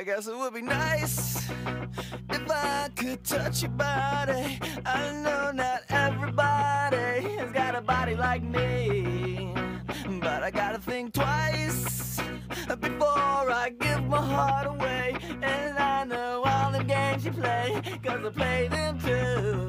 I guess it would be nice if I could touch your body. I know not everybody has got a body like me, but I gotta think twice before I give my heart away. And I know all the games you play, cause I play them too.